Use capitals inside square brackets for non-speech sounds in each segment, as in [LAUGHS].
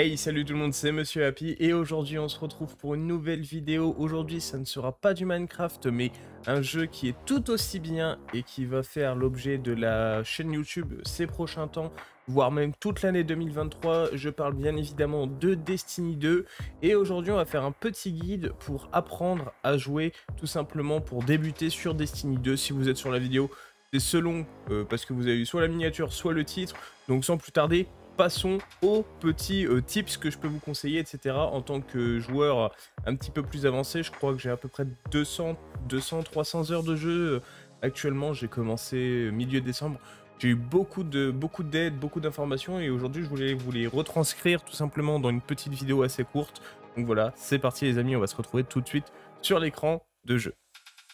Hey, salut tout le monde, c'est Monsieur Happy et aujourd'hui on se retrouve pour une nouvelle vidéo. Aujourd'hui ça ne sera pas du Minecraft mais un jeu qui est tout aussi bien et qui va faire l'objet de la chaîne YouTube ces prochains temps, voire même toute l'année 2023. Je parle bien évidemment de Destiny 2 et aujourd'hui on va faire un petit guide pour apprendre à jouer tout simplement pour débuter sur Destiny 2 si vous êtes sur la vidéo. C'est selon, euh, parce que vous avez eu soit la miniature, soit le titre. Donc sans plus tarder, passons aux petits euh, tips que je peux vous conseiller, etc. En tant que joueur un petit peu plus avancé, je crois que j'ai à peu près 200, 200, 300 heures de jeu. Actuellement, j'ai commencé milieu décembre. J'ai eu beaucoup de beaucoup d'aide, beaucoup d'informations et aujourd'hui, je voulais vous les retranscrire tout simplement dans une petite vidéo assez courte. Donc voilà, c'est parti les amis, on va se retrouver tout de suite sur l'écran de jeu.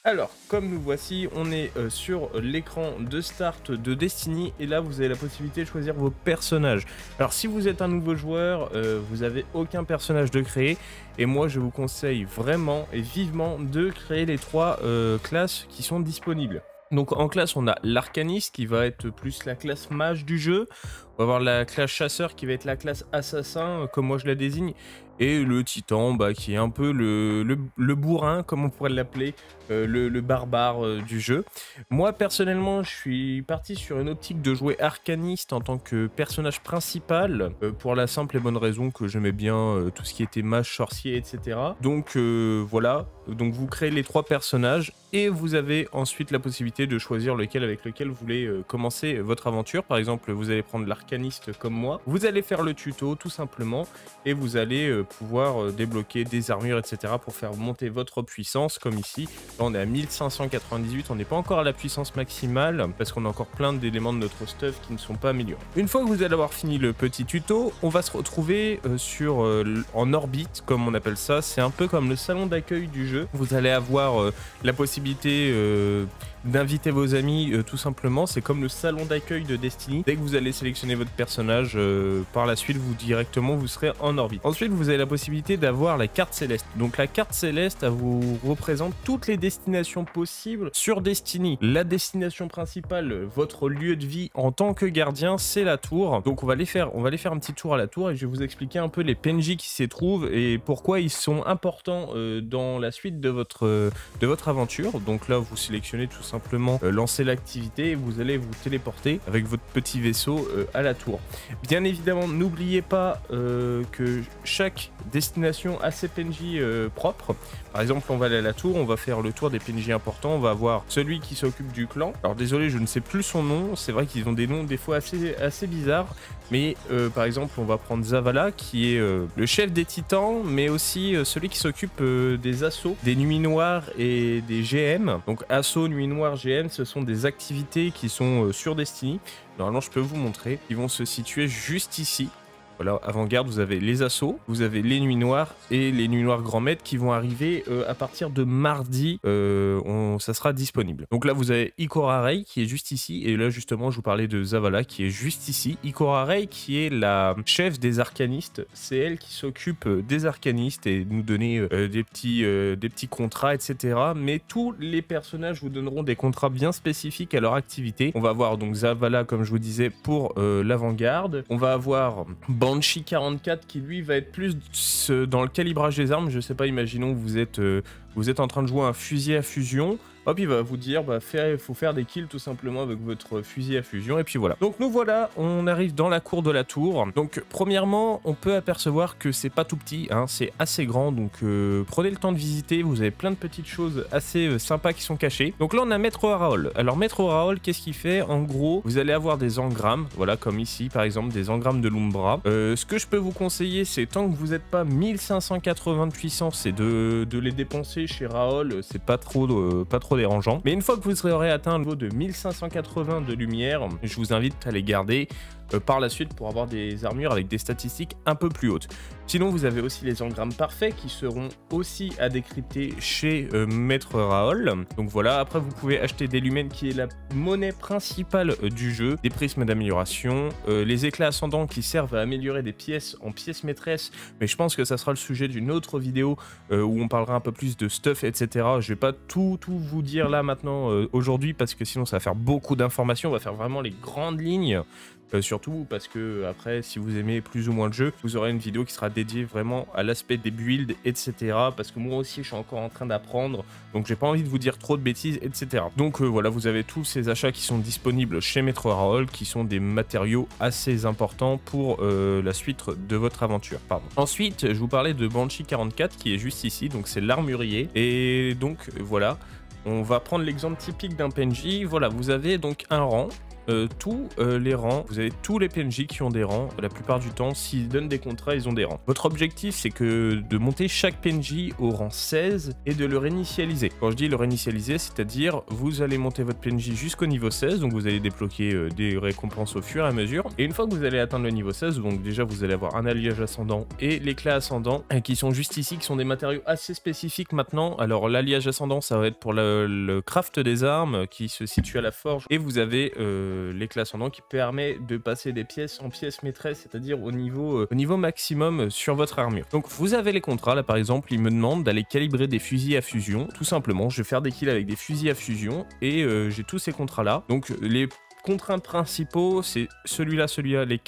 Alors, comme nous voici, on est euh, sur l'écran de start de Destiny et là vous avez la possibilité de choisir vos personnages. Alors si vous êtes un nouveau joueur, euh, vous avez aucun personnage de créer et moi je vous conseille vraiment et vivement de créer les trois euh, classes qui sont disponibles. Donc en classe, on a l'arcaniste qui va être plus la classe mage du jeu. On va avoir la classe chasseur qui va être la classe assassin, comme moi je la désigne et le titan bah, qui est un peu le, le, bourrin, comme on pourrait l'appeler, euh, le, barbare euh, du jeu. Moi personnellement, je suis parti sur une optique de jouer arcaniste en tant que personnage principal, euh, pour la simple et bonne raison que j'aimais bien tout ce qui était mage, sorcier, etc. Donc voilà, donc vous créez les trois personnages et vous avez ensuite la possibilité de choisir lequel avec lequel vous voulez commencer votre aventure. Par exemple, vous allez prendre l'arcaniste comme moi, vous allez faire le tuto tout simplement et vous allez pouvoir euh, débloquer des armures, etc. pour faire monter votre puissance, comme ici. Là, on est à 1598, on n'est pas encore à la puissance maximale, parce qu'on a encore plein d'éléments de notre stuff qui ne sont pas améliorés. Une fois que vous allez avoir fini le petit tuto, on va se retrouver euh, sur, euh, en orbite, comme on appelle ça. C'est un peu comme le salon d'accueil du jeu. Vous allez avoir la possibilité d'inviter vos amis euh, tout simplement. C'est comme le salon d'accueil de Destiny. Dès que vous allez sélectionner votre personnage, euh, par la suite, vous directement, vous serez en orbite. Ensuite, vous avez la possibilité d'avoir la carte céleste. Donc la carte céleste, elle vous représente toutes les destinations possibles sur Destiny. La destination principale, votre lieu de vie en tant que gardien, c'est la tour. Donc on va faire, on va aller faire un petit tour à la tour et je vais vous expliquer un peu les PNJ qui s'y trouvent et pourquoi ils sont importants euh, dans la suite de votre, de votre aventure. Donc là, vous sélectionnez tout simplement simplement euh, lancer l'activité vous allez vous téléporter avec votre petit vaisseau euh, à la tour. Bien évidemment, n'oubliez pas euh, que chaque destination a ses PNJ propres. Par exemple, on va aller à la tour, on va faire le tour des PNJ importants, on va avoir celui qui s'occupe du clan. Alors désolé, je ne sais plus son nom, c'est vrai qu'ils ont des noms des fois assez, assez bizarres, mais par exemple, on va prendre Zavala qui est le chef des titans, mais aussi celui qui s'occupe des assauts, des nuits noires et des GM. Donc assaut, nuit noire, GM, ce sont des activités qui sont euh, sur Destiny. Normalement, je peux vous montrer. Ils vont se situer juste ici. Voilà, avant-garde, vous avez les assauts, vous avez les nuits noires et les nuits noires grand maître qui vont arriver euh, à partir de mardi. Euh, ça sera disponible. Donc là, vous avez Ikora Rei qui est juste ici. Et là, justement, je vous parlais de Zavala qui est juste ici. Ikora Rei qui est la chef des arcanistes. C'est elle qui s'occupe euh, des arcanistes et nous donner des, petits, des petits contrats, etc. Mais tous les personnages vous donneront des contrats bien spécifiques à leur activité. On va avoir donc Zavala, comme je vous disais, pour l'avant-garde. On va avoir Banshee 44 qui lui va être plus dans le calibrage des armes. Je sais pas, imaginons que vous êtes, euh, vous êtes en train de jouer un fusil à fusion hop, il va vous dire, bah, il faut faire des kills tout simplement avec votre fusil à fusion, et puis voilà. Donc nous voilà, on arrive dans la cour de la tour. Donc premièrement, on peut apercevoir que c'est pas tout petit, hein, c'est assez grand, donc euh, prenez le temps de visiter, vous avez plein de petites choses assez euh, sympas qui sont cachées. Donc là, on a Maître Raoul. Alors Maître Raoul, qu'est-ce qu'il fait? En gros, vous allez avoir des engrammes, voilà, comme ici, par exemple, des engrammes de l'Umbra. Euh, ce que je peux vous conseiller, c'est tant que vous n'êtes pas 1580 de puissance, c'est de, de, les dépenser chez Raoul, c'est pas trop, pas trop dérangeant. Mais une fois que vous aurez atteint le niveau de 1580 de lumière, je vous invite à les garder euh, par la suite pour avoir des armures avec des statistiques un peu plus hautes. Sinon, vous avez aussi les engrammes parfaits qui seront aussi à décrypter chez euh, Maître Raoul. Donc voilà, après vous pouvez acheter des lumens qui est la monnaie principale euh, du jeu, des prismes d'amélioration, les éclats ascendants qui servent à améliorer des pièces en pièces maîtresses, mais je pense que ça sera le sujet d'une autre vidéo où on parlera un peu plus de stuff, etc. Je vais pas tout, tout vous dire là maintenant aujourd'hui parce que sinon ça va faire beaucoup d'informations, on va faire vraiment les grandes lignes. Euh, surtout parce que après, si vous aimez plus ou moins le jeu, vous aurez une vidéo qui sera dédiée vraiment à l'aspect des builds, etc. Parce que moi aussi, je suis encore en train d'apprendre, donc j'ai pas envie de vous dire trop de bêtises, etc. Donc euh, voilà, vous avez tous ces achats qui sont disponibles chez Metro Roll, qui sont des matériaux assez importants pour euh, la suite de votre aventure. Ensuite, je vous parlais de Banshee 44 qui est juste ici, donc c'est l'armurier. Et donc voilà, on va prendre l'exemple typique d'un PNJ. Voilà, vous avez donc un rang euh, tous euh, les rangs, vous avez tous les PNJ qui ont des rangs. La plupart du temps, s'ils donnent des contrats, ils ont des rangs. Votre objectif, c'est que de monter chaque PNJ au rang 16 et de le réinitialiser. Quand je dis le réinitialiser, c'est-à-dire vous allez monter votre PNJ jusqu'au niveau 16, donc vous allez débloquer euh, des récompenses au fur et à mesure. Et une fois que vous allez atteindre le niveau 16, donc déjà vous allez avoir un alliage ascendant et l'éclat ascendant qui sont juste ici, qui sont des matériaux assez spécifiques maintenant. Alors l'alliage ascendant, ça va être pour le, craft des armes qui se situe à la forge. Et vous avez l'éclat ascendant qui permet de passer des pièces en pièces maîtresses, c'est-à-dire au niveau, euh, maximum sur votre armure. Donc vous avez les contrats, là par exemple, il me demande d'aller calibrer des fusils à fusion, tout simplement, je vais faire des kills avec des fusils à fusion, et euh, j'ai tous ces contrats-là. Donc les contraintes principaux, c'est celui-là, celui-là, les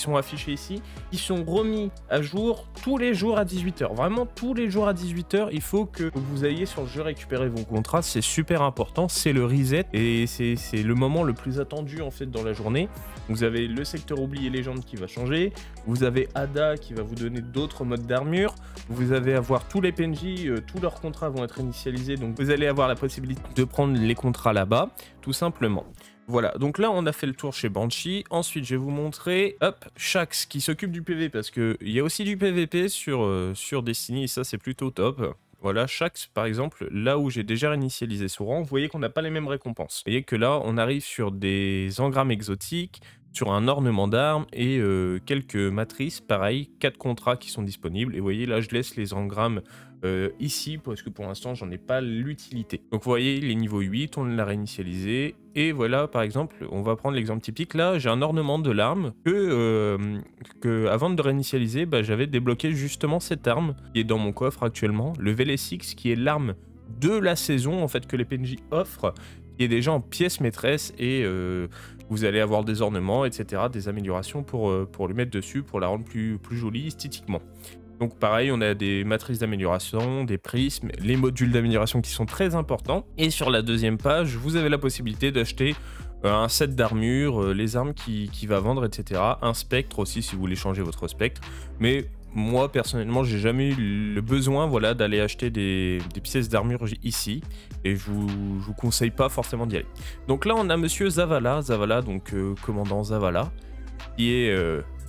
sont affichés ici, ils sont remis à jour tous les jours à 18h. Vraiment tous les jours à 18h, il faut que vous ayez sur le jeu vos contrats, c'est super important, c'est le reset et c'est le moment le plus attendu en fait dans la journée. Vous avez le secteur oublié légende qui va changer, vous avez Ada qui va vous donner d'autres modes d'armure, vous allez avoir tous les PNJ, euh, tous leurs contrats vont être initialisés, donc vous allez avoir la possibilité de prendre les contrats là-bas, tout simplement. Voilà, donc là on a fait le tour chez Banshee. Ensuite je vais vous montrer, hop, Shax qui s'occupe du PV parce qu'il y a aussi du PVP sur, euh, sur Destiny et ça c'est plutôt top. Voilà, Shax par exemple, là où j'ai déjà réinitialisé ce rang, vous voyez qu'on n'a pas les mêmes récompenses. Vous voyez que là on arrive sur des engrammes exotiques, sur un ornement d'armes et euh, quelques matrices, pareil, quatre contrats qui sont disponibles. Et vous voyez là je laisse les engrammes euh, ici parce que pour l'instant j'en ai pas l'utilité. Donc vous voyez les niveaux 8, on l'a réinitialisé et voilà par exemple, on va prendre l'exemple typique là, j'ai un ornement de l'arme que, euh, avant de réinitialiser, bah, j'avais débloqué justement cette arme qui est dans mon coffre actuellement, le VLSX qui est l'arme de la saison en fait que les PNJ offrent qui est déjà en pièce maîtresse et euh, vous allez avoir des ornements, etc., des améliorations pour, pour le mettre dessus, pour la rendre plus, plus jolie esthétiquement. Donc pareil, on a des matrices d'amélioration, des prismes, les modules d'amélioration qui sont très importants. Et sur la deuxième page, vous avez la possibilité d'acheter euh, un set d'armure, euh, les armes qui, qui va vendre, etc. Un spectre aussi si vous voulez changer votre spectre. Mais moi personnellement j'ai jamais eu le besoin voilà d'aller acheter des, pièces d'armure ici et je vous, vous conseille pas forcément d'y aller donc là on a monsieur Zavala Zavala donc euh, commandant Zavala qui est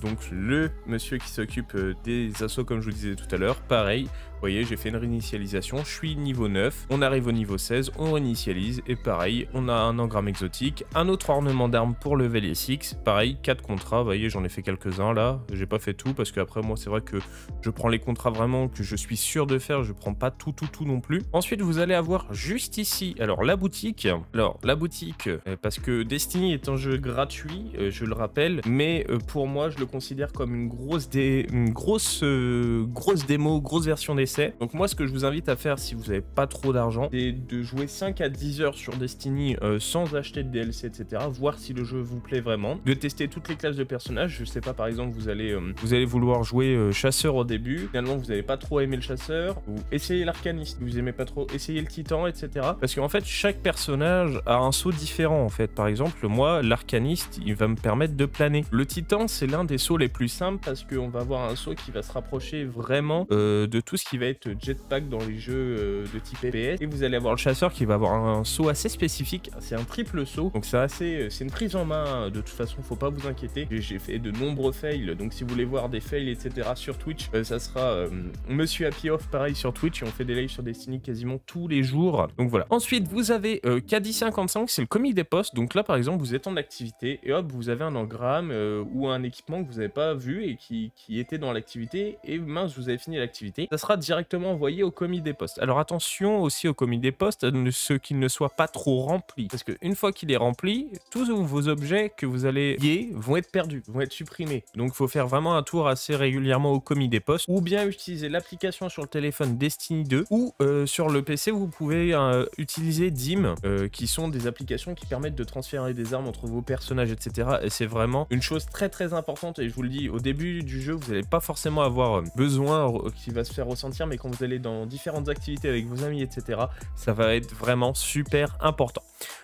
donc le monsieur qui s'occupe euh, des assauts comme je vous disais tout à l'heure, pareil, voyez, j'ai fait une réinitialisation, je suis niveau 9, on arrive au niveau 16, on réinitialise, et pareil, on a un engramme exotique, un autre ornement d'armes pour level S6, pareil, 4 contrats, vous voyez, j'en ai fait quelques-uns là, j'ai pas fait tout, parce qu'après moi c'est vrai que je prends les contrats vraiment que je suis sûr de faire, je prends pas tout tout tout non plus. Ensuite vous allez avoir juste ici, alors la boutique, alors la boutique, euh, parce que Destiny est un jeu gratuit, euh, je le rappelle, mais euh, pour moi je le considère comme une grosse, dé... une grosse, grosse démo, grosse version des donc moi, ce que je vous invite à faire si vous n'avez pas trop d'argent, c'est de jouer 5 à 10 heures sur Destiny euh, sans acheter de DLC, etc. Voir si le jeu vous plaît vraiment. De tester toutes les classes de personnages. Je sais pas, par exemple, vous allez, euh, vous allez vouloir jouer euh, chasseur au début. Finalement, vous n'avez pas trop aimé le chasseur. Ou essayez l'arcaniste. Vous aimez pas trop. Essayez le titan, etc. Parce qu'en fait, chaque personnage a un saut différent. En fait, par exemple, moi, l'arcaniste, il va me permettre de planer. Le titan, c'est l'un des sauts les plus simples parce qu'on va avoir un saut qui va se rapprocher vraiment de tout ce qui va être jetpack dans les jeux euh, de type FPS. Et vous allez avoir le chasseur qui va avoir un saut assez spécifique. C'est un triple saut. Donc c'est assez, euh, c'est une prise en main. De toute façon, faut pas vous inquiéter. J'ai fait de nombreux fails. Donc si vous voulez voir des fails, etc. sur Twitch, euh, ça sera Monsieur Happy Off pareil sur Twitch. Et on fait des lives sur Destiny quasiment tous les jours. Donc voilà. Ensuite, vous avez KD55, c'est le comic des postes. Donc là, par exemple, vous êtes en activité et hop, vous avez un engramme ou un équipement que vous n'avez pas vu et qui, qui était dans l'activité, et mince, vous avez fini l'activité, ça sera directement envoyé au commis des postes. Alors attention aussi au commis des postes, ce qu'il ne soit pas trop rempli, parce qu'une fois qu'il est rempli, tous vos objets que vous allez lier vont être perdus, vont être supprimés. Donc il faut faire vraiment un tour assez régulièrement au commis des postes, ou bien utiliser l'application sur le téléphone Destiny 2, ou euh, sur le PC vous pouvez euh, utiliser DIM, euh, qui sont des applications qui permettent de transférer des armes entre vos personnages, etc. Et c'est vraiment une chose très très importante, et je vous le dis, au début du jeu, vous n'allez pas forcément avoir besoin qui va se faire ressentir, mais quand vous allez dans différentes activités avec vos amis, etc., ça va être vraiment super important.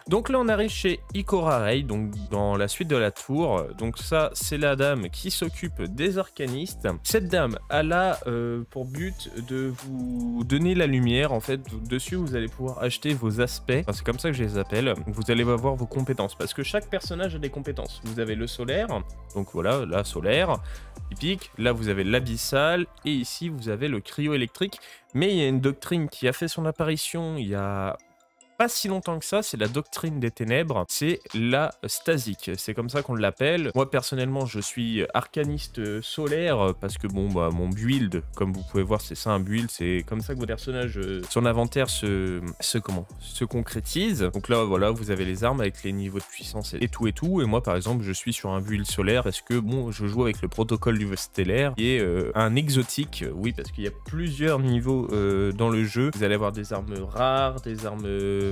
Donc là, on arrive chez Ikora Rei, donc dans la suite de la tour. Donc ça, c'est la dame qui s'occupe des arcanistes. Cette dame, a euh, pour but de vous donner la lumière. En fait, dessus, vous allez pouvoir acheter vos aspects. c'est comme ça que je les appelle. Vous allez avoir vos compétences, parce que chaque personnage a des compétences. Vous avez le solaire, donc voilà, la solaire, typique. Là, vous avez l'abyssal, et ici, vous avez le Mais il y a une doctrine qui a fait son apparition il y a pas si longtemps que ça, c'est la doctrine des ténèbres, c'est la stasique, c'est comme ça qu'on l'appelle. Moi personnellement, je suis arcaniste solaire parce que bon, bah, mon build, comme vous pouvez voir, c'est ça un build, c'est comme ça que votre personnage, euh, son inventaire se, se, comment, se concrétise. Donc là, voilà, vous avez les armes avec les niveaux de puissance et tout et tout. Et moi, par exemple, je suis sur un build solaire parce que bon, je joue avec le protocole du stellaire est euh, un exotique, oui, parce qu'il y a plusieurs niveaux euh, dans le jeu. Vous allez avoir des armes rares, des armes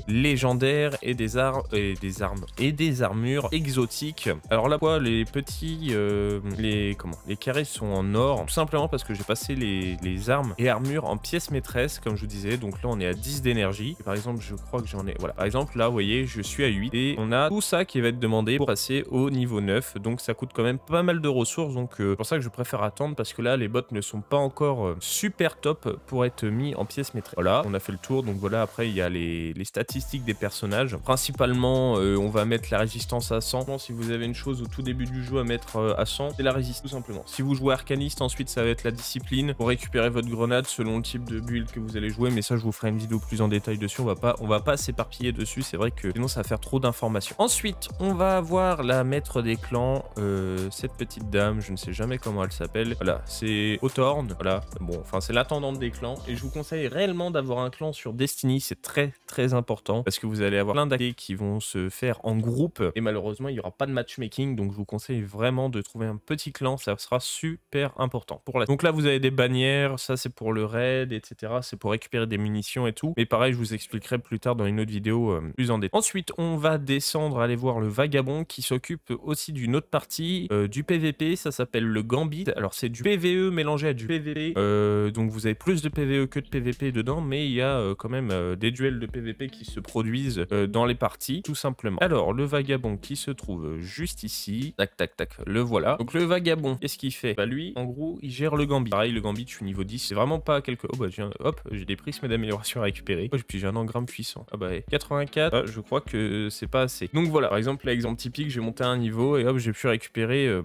légendaires et des, armes et des armes et des armures exotiques. Alors là, quoi, les petits, euh, les comment, les carrés sont en or, tout simplement parce que j'ai passé les, les, armes et armures en pièces maîtresses, comme je vous disais. Donc là, on est à 10 d'énergie. Par exemple, je crois que j'en ai, voilà. Par exemple, là, vous voyez, je suis à 8 et on a tout ça qui va être demandé pour passer au niveau 9. Donc ça coûte quand même pas mal de ressources. Donc euh, pour ça que je préfère attendre parce que là, les bots ne sont pas encore euh, super top pour être mis en pièces maîtresses. Voilà, on a fait le tour. Donc voilà, après, il y a les, les statistiques des personnages. Principalement, euh, on va mettre la résistance à 100. Si vous avez une chose au tout début du jeu à mettre euh, à 100, c'est la résistance tout simplement. Si vous jouez arcaniste, ensuite ça va être la discipline pour récupérer votre grenade selon le type de build que vous allez jouer. Mais ça, je vous ferai une vidéo plus en détail dessus. On va pas, on va pas s'éparpiller dessus. C'est vrai que sinon ça va faire trop d'informations. Ensuite, on va avoir la maître des clans, euh, cette petite dame. Je ne sais jamais comment elle s'appelle. Voilà, c'est Othorn. Voilà, bon, enfin c'est l'attendante des clans. Et je vous conseille réellement d'avoir un clan sur Destiny. C'est très très important parce que vous allez avoir plein d'activités qui vont se faire en groupe et malheureusement il n'y aura pas de matchmaking donc je vous conseille vraiment de trouver un petit clan ça sera super important pour la donc là vous avez des bannières ça c'est pour le raid etc c'est pour récupérer des munitions et tout. Mais pareil je vous expliquerai plus tard dans une autre vidéo euh, plus en détail. Ensuite on va descendre aller voir le vagabond qui s'occupe aussi d'une autre partie euh, du PVP ça s'appelle le Gambit. Alors c'est du PVE mélangé à du PVP euh, donc vous avez plus de PVE que de PVP dedans mais il y a quand même des duels de PVP qui se produisent euh, dans les parties, tout simplement. Alors, le vagabond qui se trouve juste ici, tac, tac, tac, le voilà. Donc, le vagabond, qu'est-ce qu'il fait? Bah, lui, en gros, il gère le gambit. Pareil, le gambit, je suis niveau 10, c'est vraiment pas quelque... Oh, bah, j'ai hop, j'ai des prismes d'amélioration à récupérer. Oh, puis j'ai un engramme puissant. Ah, bah, 84, ah, je crois que c'est pas assez. Donc, voilà, par exemple, l'exemple typique, j'ai monté un niveau et hop, j'ai pu récupérer... Euh,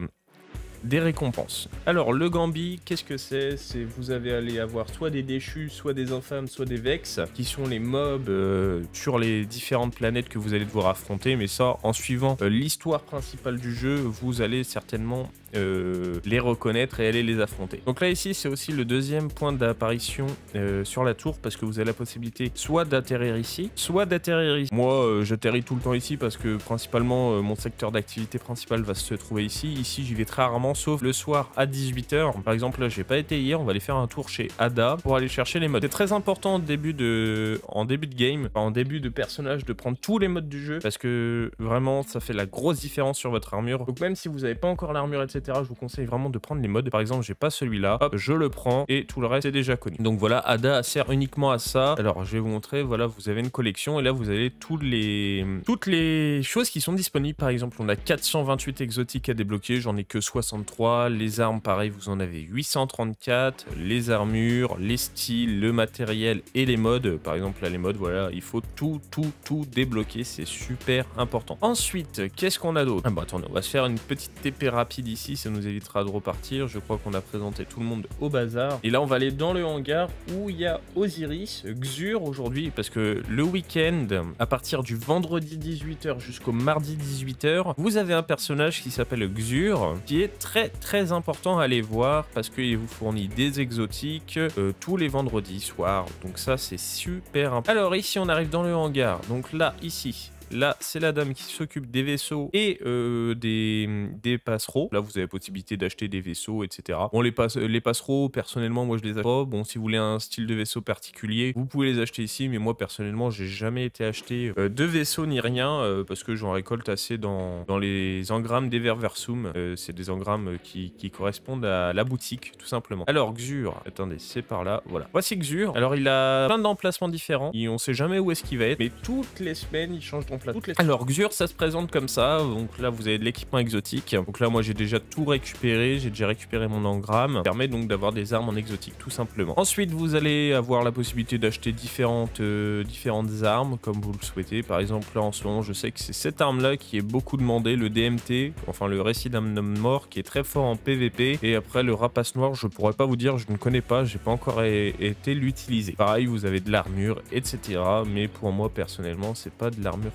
des récompenses. Alors le Gambi, qu'est-ce que c'est? Vous avez allé avoir soit des déchus, soit des infâmes, soit des vex, qui sont les mobs euh, sur les différentes planètes que vous allez devoir affronter. Mais ça, en suivant euh, l'histoire principale du jeu, vous allez certainement euh, les reconnaître et aller les affronter. Donc là ici c'est aussi le deuxième point d'apparition euh, sur la tour parce que vous avez la possibilité soit d'atterrir ici, soit d'atterrir ici. Moi euh, j'atterris tout le temps ici parce que principalement mon secteur d'activité principal va se trouver ici. Ici j'y vais très rarement sauf le soir à 18h. Par exemple là j'ai pas été hier, on va aller faire un tour chez Ada pour aller chercher les modes. C'est très important en début de, en début de game, en début de personnage de prendre tous les modes du jeu parce que vraiment ça fait la grosse différence sur votre armure. Donc même si vous n'avez pas encore l'armure etc je vous conseille vraiment de prendre les modes. Par exemple, j'ai pas celui-là, hop, je le prends et tout le reste est déjà connu. Donc voilà, Ada sert uniquement à ça. Alors, je vais vous montrer, voilà, vous avez une collection et là, vous avez toutes les, toutes les choses qui sont disponibles. Par exemple, on a 428 exotiques à débloquer, j'en ai que 63. Les armes, pareil, vous en avez 834. Les armures, les styles, le matériel et les modes. Par exemple, là, les modes, voilà, il faut tout, tout, tout débloquer. C'est super important. Ensuite, qu'est-ce qu'on a d'autre? Ah bah attendez, on va se faire une petite TP rapide ici ça nous évitera de repartir. Je crois qu'on a présenté tout le monde au bazar. Et là, on va aller dans le hangar où il y a Osiris, Xur aujourd'hui, parce que le week-end, à partir du vendredi 18h jusqu'au mardi 18h, vous avez un personnage qui s'appelle Xur, qui est très très important à aller voir parce qu'il vous fournit des exotiques euh, tous les vendredis soirs. Donc ça, c'est super important. Alors ici, on arrive dans le hangar. Donc là, ici, Là, c'est la dame qui s'occupe des vaisseaux et euh, des, des passereaux. Là, vous avez possibilité d'acheter des vaisseaux, etc. Bon, les, les passereaux, personnellement, moi, je les achète pas. Bon, si vous voulez un style de vaisseau particulier, vous pouvez les acheter ici. Mais moi, personnellement, j'ai jamais été acheté euh, de vaisseaux ni rien euh, parce que j'en récolte assez dans, dans les engrammes d'Everversum. c'est des engrammes qui, qui, correspondent à la boutique, tout simplement. Alors, Xur, attendez, c'est par là. Voilà. Voici Xur. Alors, il a plein d'emplacements différents. Et on sait jamais où est-ce qu'il va être. Mais toutes les semaines, il change d'emplacement alors, Xur, ça se présente comme ça. Donc là, vous avez de l'équipement exotique. Donc là, moi, j'ai déjà tout récupéré. J'ai déjà récupéré mon engramme. Ça permet donc d'avoir des armes en exotique, tout simplement. Ensuite, vous allez avoir la possibilité d'acheter différentes, euh, différentes armes, comme vous le souhaitez. Par exemple, là, en ce moment, je sais que c'est cette arme-là qui est beaucoup demandée, le DMT, enfin le récit d'un homme mort, qui est très fort en PVP. Et après, le rapace noir, je pourrais pas vous dire, je ne connais pas, j'ai pas encore été l'utiliser. Pareil, vous avez de l'armure, etc. Mais pour moi, personnellement, c'est pas de l'armure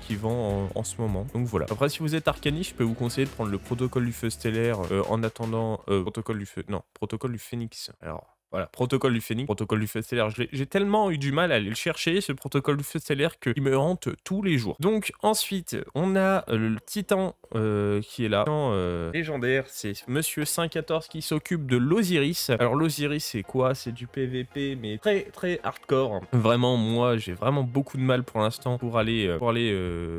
qui vend en, ce moment. Donc voilà. Après, si vous êtes arcaniste, je peux vous conseiller de prendre le protocole du feu stellaire euh, en attendant... Euh, protocole du feu... Non, protocole du phénix. Alors, voilà, protocole du Phénix, protocole du feu stellaire. J'ai tellement eu du mal à aller le chercher, ce protocole du feu stellaire, qu'il me hante tous les jours. Donc ensuite, on a euh, le titan euh, qui est là. Euh, légendaire, c'est Monsieur 514 qui s'occupe de l'Osiris. Alors l'Osiris, c'est quoi? C'est du PVP, mais très très hardcore. Vraiment, moi, j'ai vraiment beaucoup de mal pour l'instant pour aller, pour aller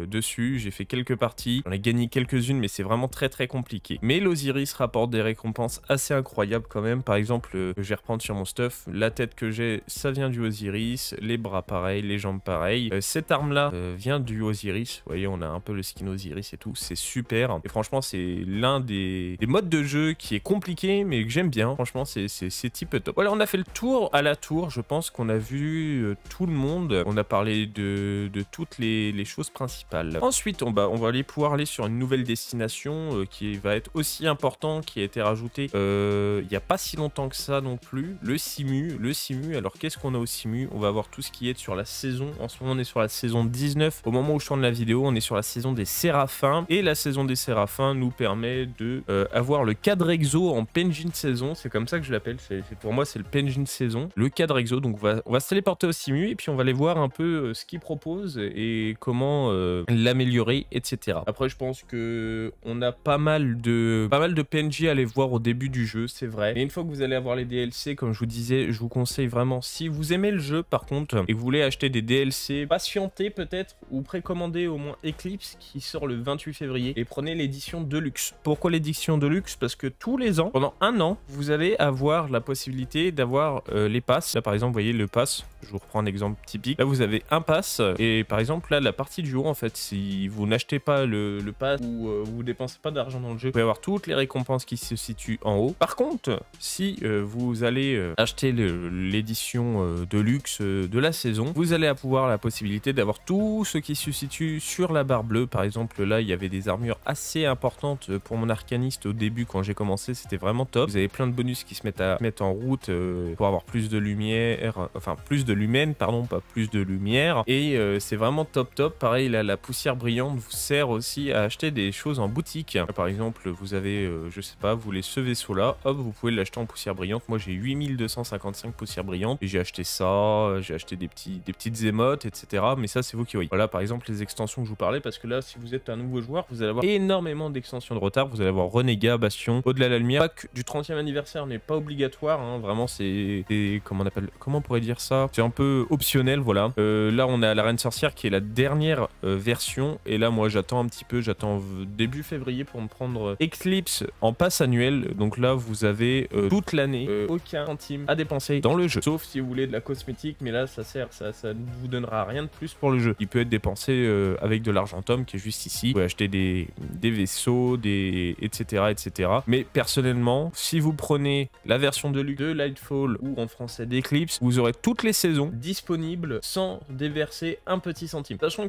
dessus. J'ai fait quelques parties, j'en ai gagné quelques-unes, mais c'est vraiment très très compliqué. Mais l'Osiris rapporte des récompenses assez incroyables quand même. Par exemple, je vais reprendre sur mon stuff. La tête que j'ai, ça vient du Osiris. Les bras pareil, les jambes pareil. Euh, cette arme-là euh, vient du Osiris. Vous voyez, on a un peu le skin Osiris et tout. C'est super. Et franchement, c'est l'un des, modes de jeu qui est compliqué, mais que j'aime bien. Franchement, c'est type top. Voilà, on a fait le tour à la tour. Je pense qu'on a vu euh, tout le monde. On a parlé de, toutes les, choses principales. Ensuite, on va, on va aller pouvoir aller sur une nouvelle destination qui va être aussi important, qui a été rajouté il n'y a pas si longtemps que ça non plus le Simu. Le Simu, alors qu'est-ce qu'on a au Simu? On va voir tout ce qui est sur la saison. En ce moment, on est sur la saison 19. Au moment où je tourne la vidéo, on est sur la saison des Séraphins. Et la saison des Séraphins nous permet de euh, avoir le cadre exo en Penjin saison. C'est comme ça que je l'appelle. C'est Pour moi, c'est le Penjin saison. Le cadre exo. Donc, on va, se téléporter au Simu et puis on va aller voir un peu euh, ce qu'il propose et comment euh, l'améliorer, etc. Après, je pense que on a pas mal de, pas mal de PNJ à aller voir au début du jeu, c'est vrai. Et une fois que vous allez avoir les DLC, comme je vous disais, je vous conseille vraiment, si vous aimez le jeu par contre, et vous voulez acheter des DLC, patientez peut-être, ou précommandez au moins Eclipse qui sort le 28 février, et prenez l'édition Deluxe. Pourquoi l'édition Deluxe? Parce que tous les ans, pendant un an, vous allez avoir la possibilité d'avoir euh, les passes. Là par exemple, vous voyez le pass, je vous reprends un exemple typique. Là vous avez un pass, et par exemple là, la partie du haut, en fait, si vous n'achetez pas le, le pass ou euh, vous dépensez pas d'argent dans le jeu, vous pouvez avoir toutes les récompenses qui se situent en haut. Par contre, si euh, vous allez euh, acheter l'édition euh, de luxe euh, de la saison, vous allez avoir la possibilité d'avoir tout ce qui se situe sur la barre bleue. Par exemple, là, il y avait des armures assez importantes pour mon arcaniste au début quand j'ai commencé, c'était vraiment top. Vous avez plein de bonus qui se mettent, à, mettre en route pour avoir plus de lumière, enfin plus de lumens, pardon, pas plus de lumière. Et c'est vraiment top top. Pareil, là, la poussière brillante vous sert aussi à acheter des choses en boutique. Par exemple, vous avez, je sais pas, vous voulez ce vaisseau là, hop, vous pouvez l'acheter en poussière brillante. Moi, j'ai 8000 1255 poussières brillantes. Et j'ai acheté ça, j'ai acheté des, petits, des petites émotes, etc. Mais ça, c'est vous qui voyez. Voilà, par exemple, les extensions que je vous parlais, parce que là, si vous êtes un nouveau joueur, vous allez avoir énormément d'extensions de retard. Vous allez avoir Renégat, Bastion, Au-delà de la lumière. Pack du 30e anniversaire n'est pas obligatoire. Hein. Vraiment, c'est. Comment on appelle Comment on pourrait dire ça? C'est un peu optionnel, voilà. Euh, là, on est à la Reine Sorcière qui est la dernière euh, version. Et là, moi, j'attends un petit peu. J'attends début février pour me prendre Eclipse en passe annuel. Donc là, vous avez euh, toute l'année aucun à dépenser dans le jeu. Sauf si vous voulez de la cosmétique, mais là ça sert, ça, ne vous donnera rien de plus pour le jeu. Il peut être dépensé euh, avec de l'argentum qui est juste ici. Vous pouvez acheter des, des vaisseaux, des etc. etc. Mais personnellement, si vous prenez la version de luxe de Lightfall ou en français d'Eclipse, vous aurez toutes les saisons disponibles sans déverser un petit centime. Sachant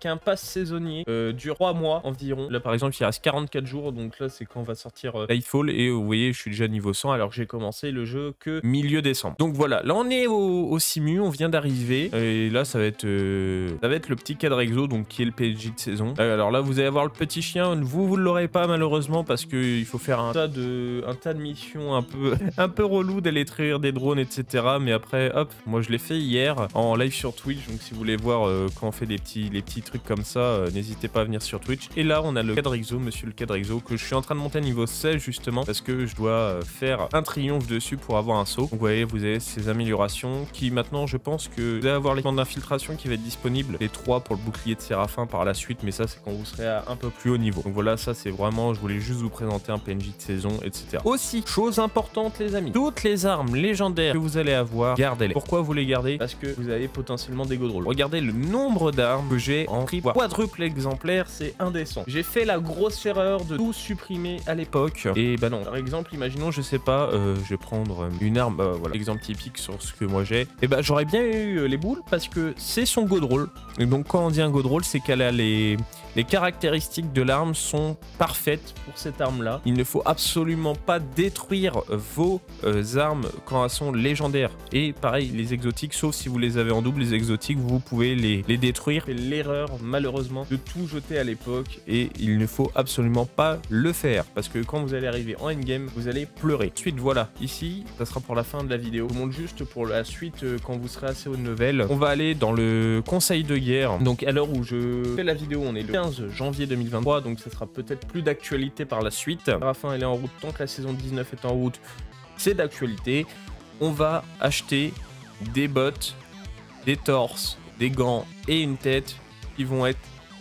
qu'un pass saisonnier euh, dure 3 mois environ. Là par exemple il reste 44 jours, donc là c'est quand on va sortir euh, Lightfall et vous voyez je suis déjà niveau 100 alors que j'ai commencé le jeu que milieu décembre. Donc voilà, là on est au, Simu, on vient d'arriver et là ça va être euh, le petit cadre exo donc qui est le PNJ de saison. Alors là vous allez avoir le petit chien, vous vous l'aurez pas malheureusement parce qu'il faut faire un tas de un missions un peu [LAUGHS] un peu relou d'aller trahir des drones etc. Mais après hop, moi je l'ai fait hier en live sur Twitch donc si vous voulez voir euh, quand on fait des petits les petits trucs comme ça, euh, n'hésitez pas à venir sur Twitch. Et là on a le cadre exo, monsieur le cadre exo que je suis en train de monter à niveau 16 justement parce que je dois faire un triomphe dessus pour avoir un saut. Donc vous voyez, vous avez ces améliorations qui maintenant, je pense que vous allez avoir l'équipement d'infiltration qui va être disponible. Les trois pour le bouclier de Séraphin par la suite, mais ça c'est quand vous serez à un peu plus haut niveau. Donc voilà, ça c'est vraiment, je voulais juste vous présenter un PNJ de saison, etc. Aussi, chose importante les amis, toutes les armes légendaires que vous allez avoir, gardez-les. Pourquoi vous les gardez? Parce que vous avez potentiellement des godrolls. Regardez le nombre d'armes que j'ai en prix quadruple exemplaire, c'est indécent. J'ai fait la grosse erreur de tout supprimer à l'époque. Et bah non, par exemple, imaginons, je sais pas, euh, je vais prendre une arme, euh, voilà, exemple typique sur ce que moi j'ai, et eh bah j'aurais bien eu euh, les boules parce que c'est son godroll. Et donc quand on dit un godroll, c'est qu'elle a les, les caractéristiques de l'arme sont parfaites pour cette arme-là. Il ne faut absolument pas détruire vos euh, armes quand elles sont légendaires. Et pareil, les exotiques, sauf si vous les avez en double, les exotiques, vous pouvez les, les détruire. C'est l'erreur, malheureusement, de tout jeter à l'époque. Et il ne faut absolument pas le faire. Parce que quand vous allez arriver en endgame, vous allez pleurer. Ensuite, voilà. Ici, ça sera pour la fin de la vidéo. Je vous montre juste pour la suite euh, quand vous serez assez haut de level. On va aller dans le conseil de guerre. Donc à l'heure où je fais la vidéo, on est le 15 janvier 2023, donc ça sera peut-être plus d'actualité par la suite. La fin, elle est en route tant que la saison 19 est en route, c'est d'actualité. On va acheter des bottes, des torses, des gants et une tête qui vont être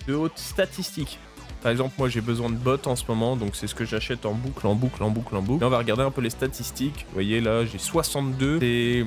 de haute statistique. Par exemple, moi j'ai besoin de bottes en ce moment, donc c'est ce que j'achète en boucle, en boucle, en boucle, en boucle. Et on va regarder un peu les statistiques. Vous voyez là, j'ai 62.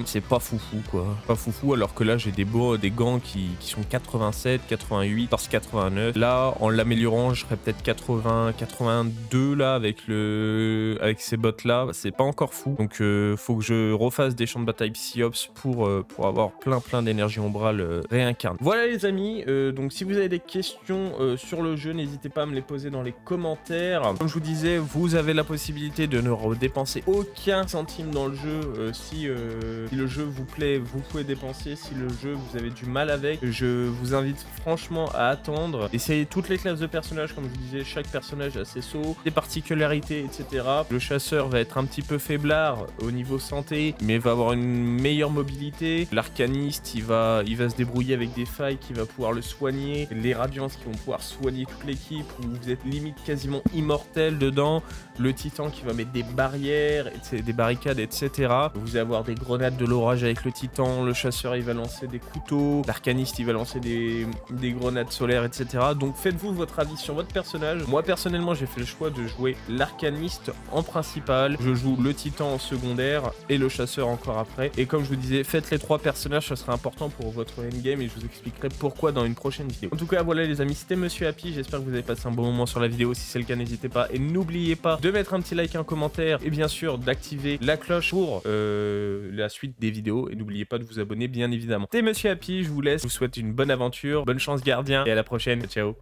C'est pas foufou quoi. Pas foufou, alors que là j'ai des des gants qui, sont 87, 88, parce 89. Là, en l'améliorant, je serais peut-être 80, 82 là avec le, avec ces bottes là. C'est pas encore fou. Donc euh, faut que je refasse des champs de bataille Psyops pour, euh, pour avoir plein plein d'énergie ombrale euh, réincarnée. Voilà les amis, donc si vous avez des questions sur le jeu, n'hésitez pas à me les poser dans les commentaires. Comme je vous disais, vous avez la possibilité de ne dépenser aucun centime dans le jeu. Euh, si, euh, si, le jeu vous plaît, vous pouvez dépenser. Si le jeu vous avez du mal avec, je vous invite franchement à attendre. Essayez toutes les classes de personnages, comme je vous disais, chaque personnage a ses sauts, des particularités, etc. Le chasseur va être un petit peu faiblard au niveau santé, mais va avoir une meilleure mobilité. L'arcaniste, il va, il va se débrouiller avec des failles qui va pouvoir le soigner. Les radiances qui vont pouvoir soigner toute l'équipe vous êtes limite quasiment immortel dedans. Le titan qui va mettre des barrières, des barricades, etc. Vous allez avoir des grenades de l'orage avec le titan. Le chasseur, il va lancer des couteaux. L'arcaniste, il va lancer des, des grenades solaires, etc. Donc faites-vous votre avis sur votre personnage. Moi, personnellement, j'ai fait le choix de jouer l'arcaniste en principal. Je joue le titan en secondaire et le chasseur encore après. Et comme je vous disais, faites les trois personnages, ça sera important pour votre endgame et je vous expliquerai pourquoi dans une prochaine vidéo. En tout cas, voilà les amis, c'était Monsieur Happy. J'espère que vous avez passé un bon moment sur la vidéo. Si c'est le cas, n'hésitez pas. Et n'oubliez pas de mettre un petit like, un commentaire. Et bien sûr, d'activer la cloche pour euh, la suite des vidéos. Et n'oubliez pas de vous abonner, bien évidemment. C'était Monsieur Happy. Je vous laisse. Je vous souhaite une bonne aventure. Bonne chance, gardien. Et à la prochaine. Ciao.